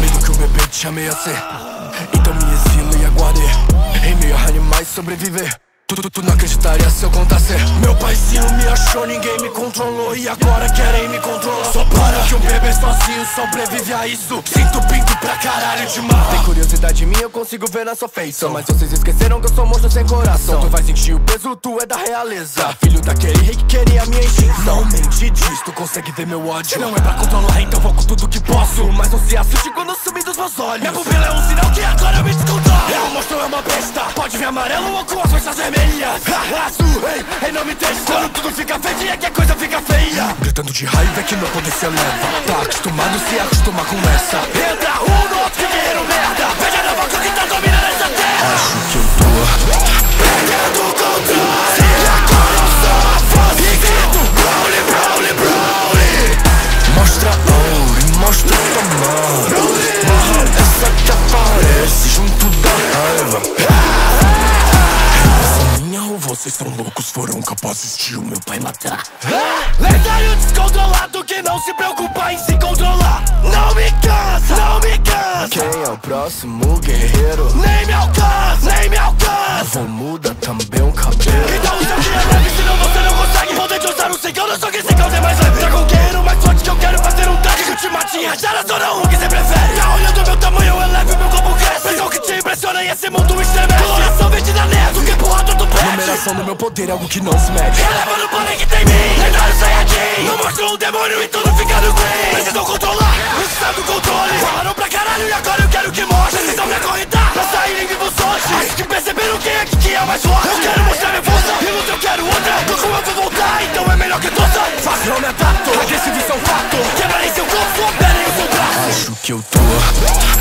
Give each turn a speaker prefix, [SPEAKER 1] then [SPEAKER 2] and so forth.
[SPEAKER 1] Medo que o bebê te ameace Então me exilo e aguarde. Em meio a animais sobreviver. Tu, tu, tu não acreditaria se eu contasse. Meu paizinho me achou, ninguém me controlou. E agora
[SPEAKER 2] querem
[SPEAKER 1] me controlar. Só para que um bebê sozinho sobrevive a isso.
[SPEAKER 2] Sinto pinto pra caralho de mal Tem
[SPEAKER 1] curiosidade minha, eu consigo ver na sua feição Mas vocês esqueceram que eu sou monstro sem coração. Tu vai sentir o peso, tu é da realeza. Filho daquele rei que queria minha extinção mente disso, tu consegue ver meu ódio. Não
[SPEAKER 2] é pra controlar, então vou com tudo
[SPEAKER 1] se assuste quando sumir dos meus olhos. Minha
[SPEAKER 2] pupila é um sinal que agora eu me descontrolo. Um monstro, é uma besta Pode vir amarelo ou com as manchas vermelhas. Azul, ei, ei, não me deixa Quando tudo fica verde é que a coisa fica feia.
[SPEAKER 1] Gritando de raiva é que meu poder se eleva Tá acostumado, se acostuma com essa vocês são loucos, foram capazes de o meu pai
[SPEAKER 2] matar. Lendário descontrolado que não se preocupa em se controlar. Não me cansa, não me cansa. Quem
[SPEAKER 1] é o próximo guerreiro?
[SPEAKER 2] Nem me alcança, nem me alcança.
[SPEAKER 1] Vou muda também o cabelo. Então
[SPEAKER 2] o seu dia é leve, senão você não consegue Poder de usar o cigão, não sou que esse é mais leve Traga um guerreiro mais forte que eu quero fazer um tag Que te mate em rajadas ou não, o que você prefere. Tá olhando meu tamanho, eu elevo meu corpo cresce. Pensou que te impressiona e esse mundo estremece Coloração verde da neto, que porrada do pé Numeração
[SPEAKER 1] do meu poder é algo que não se mede.
[SPEAKER 2] Eleva no poder que tem em mim Lendário Saiyajin Não mostro um demônio e tudo fica no green Preciso controlar o estado do controle. Falaram pra caralho e agora eu quero que mostre. Precisam me acorrentar pra sair em vivo sorte Acho que perceberam quem é que, que é mais forte. Eu quero mostrar minha força e você eu quero outra. Tô como eu vou voltar, então é melhor que torça Fácil
[SPEAKER 1] não é tato,
[SPEAKER 2] agressivo seu fato. Quebrarei seu corpo, sua pele e o seu braço.
[SPEAKER 1] Acho que eu tô.